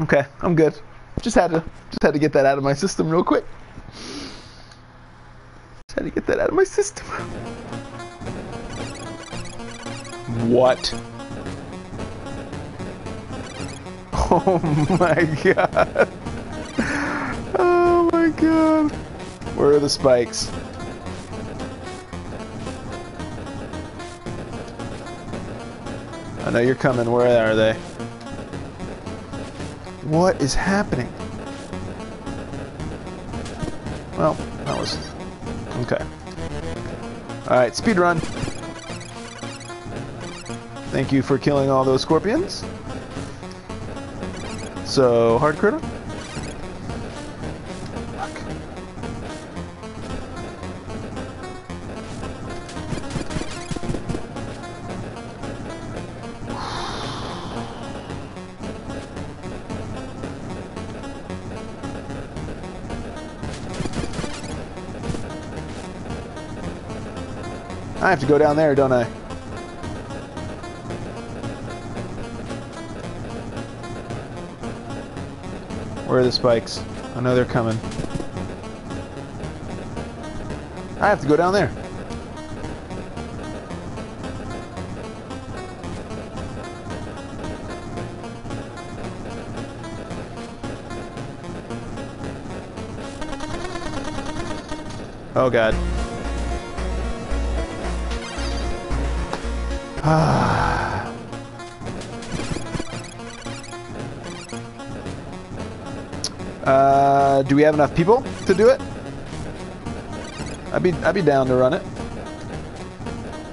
Okay, I'm good. Just had to just had to get that out of my system real quick. Just had to get that out of my system. What? Oh my god. Oh my god. Where are the spikes? I know you're coming. Where are they? What is happening? Well, that was... Okay. Alright, speed run. Thank you for killing all those scorpions. So, hard critter? I have to go down there, don't I? Where are the spikes? I know they're coming. I have to go down there. Oh god. Uh, do we have enough people to do it? I'd be I'd be down to run it.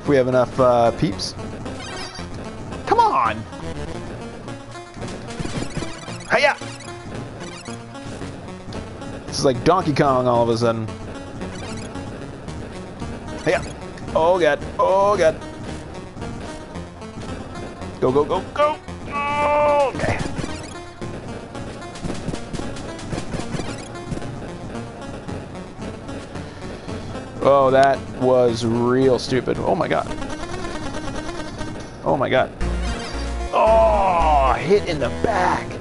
If we have enough uh, peeps. Come on! Hiya! This is like Donkey Kong all of a sudden. Hiya! Oh god! Oh god! Go go go go! Oh, okay. Oh, that was real stupid. Oh my god. Oh my god. Oh, hit in the back.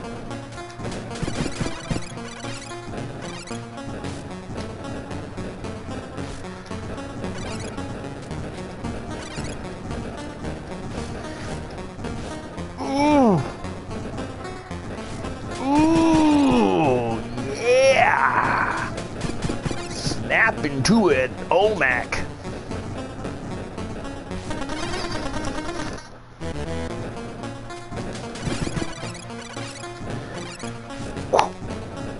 Snap into it, Omac.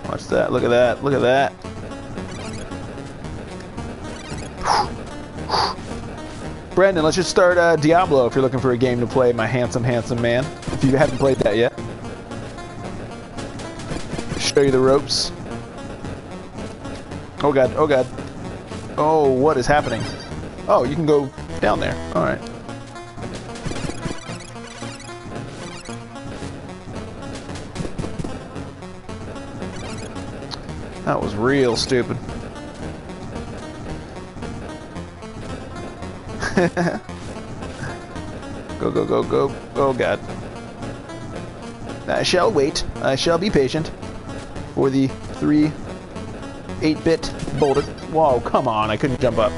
Watch that. Look at that. Look at that. Brandon, let's just start uh, Diablo if you're looking for a game to play, my handsome, handsome man. If you haven't played that yet. Show you the ropes. Oh god, oh god. Oh, what is happening? Oh, you can go down there. Alright. That was real stupid. go, go, go, go. Oh god. I shall wait. I shall be patient for the three 8-bit boulder. Whoa, come on, I couldn't jump up.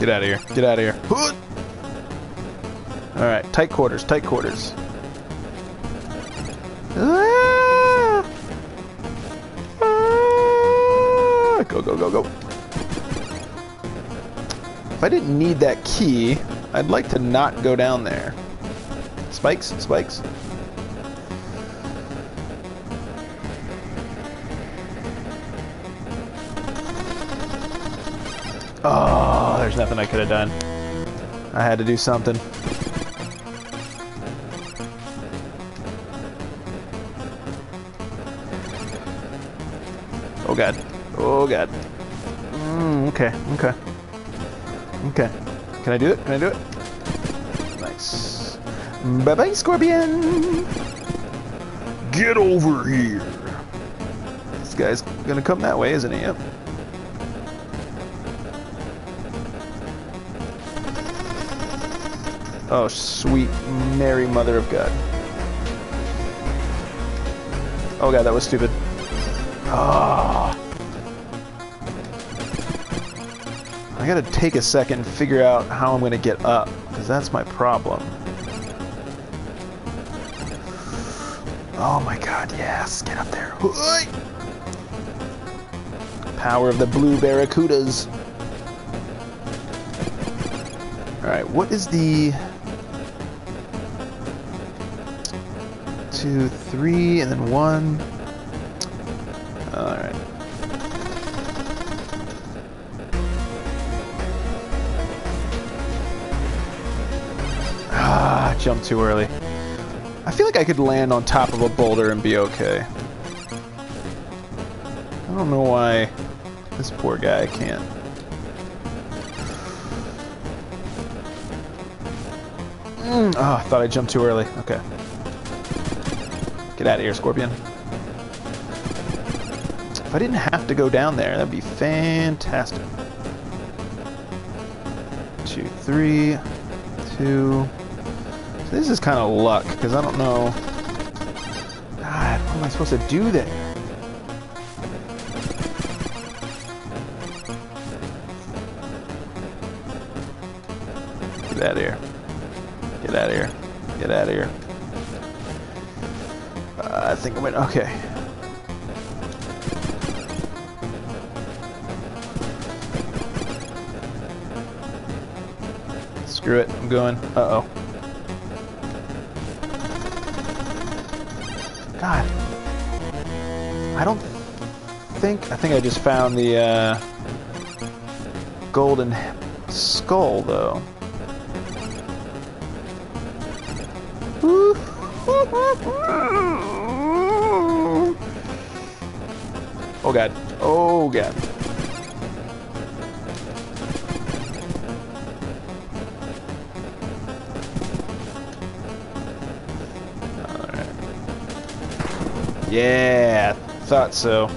Get out of here. Get out of here. Alright, tight quarters, tight quarters. Ah! Ah! Go, go, go, go. If I didn't need that key, I'd like to not go down there. Spikes, spikes. There's nothing I could have done. I had to do something. Oh god. Oh god. Mm, okay, okay. Okay. Can I do it? Can I do it? Nice. Bye bye, Scorpion! Get over here! This guy's gonna come that way, isn't he? Yep. Oh, sweet Mary Mother of God. Oh god, that was stupid. Ah. I gotta take a second and figure out how I'm gonna get up, because that's my problem. Oh my god, yes, get up there. Power of the blue barracudas. Alright, what is the... Two, three, and then one. Alright. Ah, jumped too early. I feel like I could land on top of a boulder and be okay. I don't know why this poor guy can't. Mm, oh, I thought I jumped too early. Okay. Get out of here, Scorpion. If I didn't have to go down there, that'd be fantastic. Two, three, two. So this is kind of luck, because I don't know... God, what am I supposed to do there? Get out of here. Get out of here. Get out of here. Uh, I think I went... Okay. Screw it. I'm going. Uh-oh. God. I don't think... I think I just found the, uh... Golden skull, though. Oh god. Oh god. Yeah, thought so.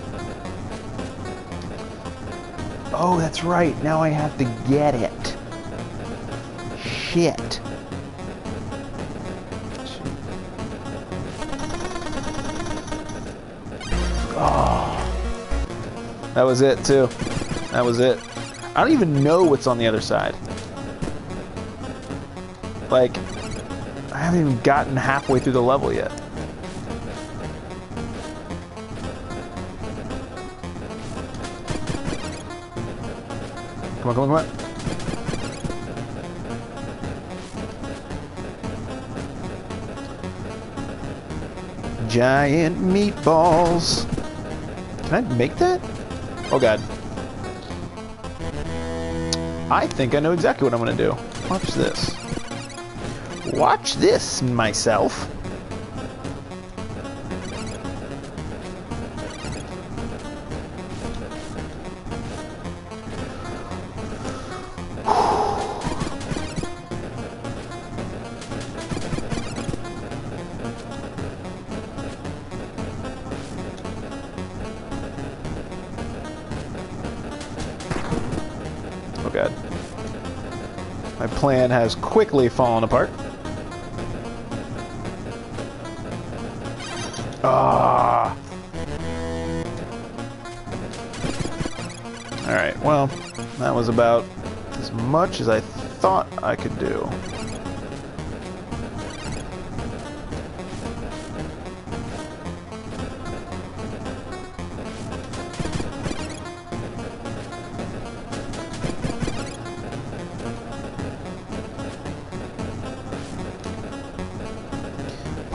Oh, that's right. Now I have to get it. Shit. Oh. That was it, too. That was it. I don't even know what's on the other side. Like, I haven't even gotten halfway through the level yet. Come on, come on, come on. Giant meatballs. Can I make that? Oh god. I think I know exactly what I'm gonna do. Watch this. Watch this, myself. Plan has quickly fallen apart. Ah. Alright, well, that was about as much as I thought I could do.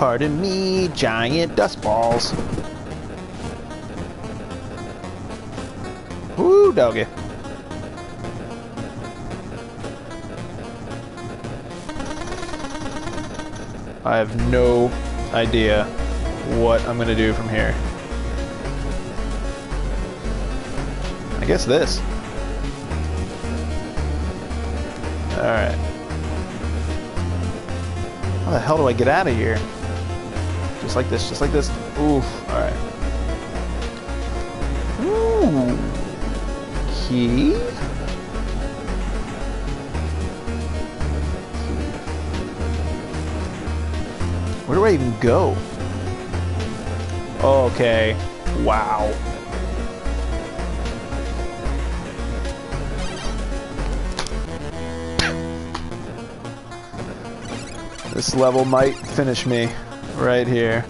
Pardon me, giant dust balls. Woo, doggy. I have no idea what I'm gonna do from here. I guess this. Alright. How the hell do I get out of here? Just like this, just like this. Oof. Alright. Ooh. Key? Where do I even go? Okay. Wow. This level might finish me right here.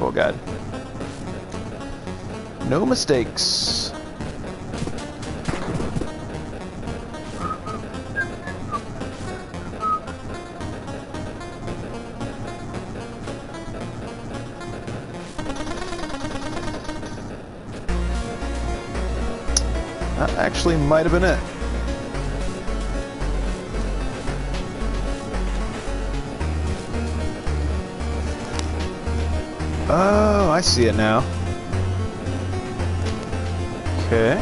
Oh god. No mistakes. That actually might have been it. Oh, I see it now. Okay.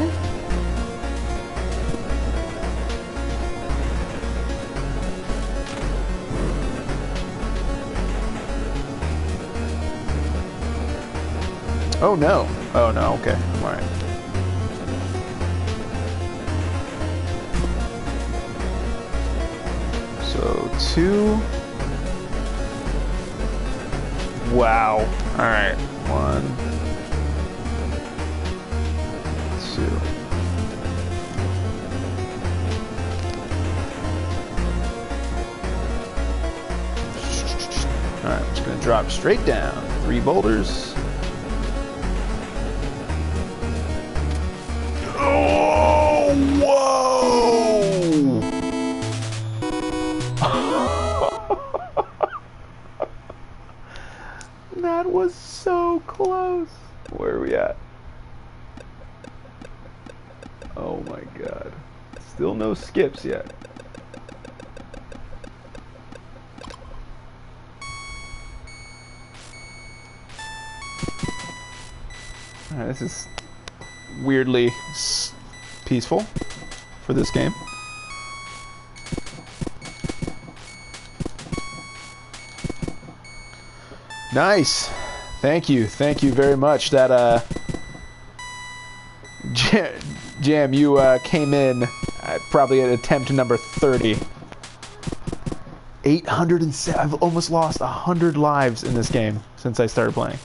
Oh no. Oh no, okay. Alright. Two. Wow. Alright. One. Two. Alright, I'm just gonna drop straight down. Three boulders. Oh my god. Still no skips yet. This is weirdly peaceful for this game. Nice. Thank you. Thank you very much. That uh Jam, you uh, came in at probably at attempt number 30. 807 I've almost lost 100 lives in this game since I started playing.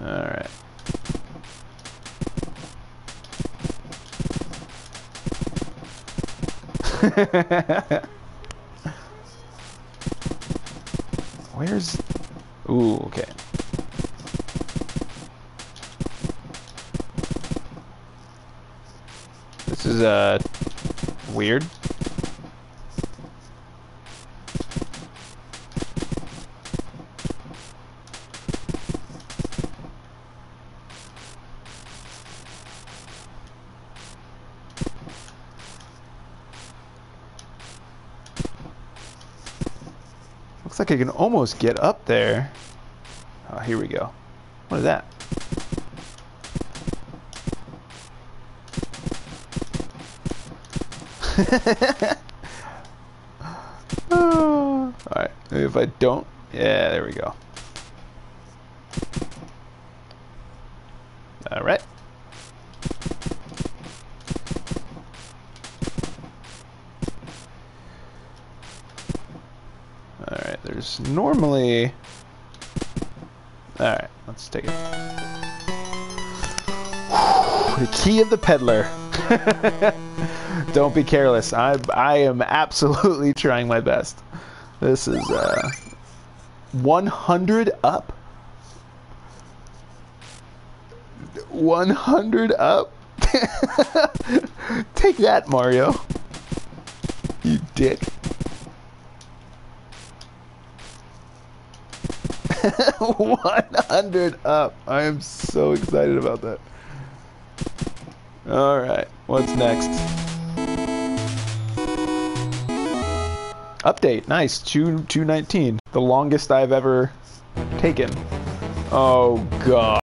All right. Where's... Ooh, okay. This is, uh, weird. Looks like I can almost get up there. Oh, here we go. What is that? oh. Alright, if I don't... Yeah, there we go. Normally... Alright, let's take it. the key of the peddler. Don't be careless. I, I am absolutely trying my best. This is uh, 100 up. 100 up. Take that, Mario. You dick. 100 up. I am so excited about that. All right, what's next? Update, nice, 2 219. The longest I've ever taken. Oh god.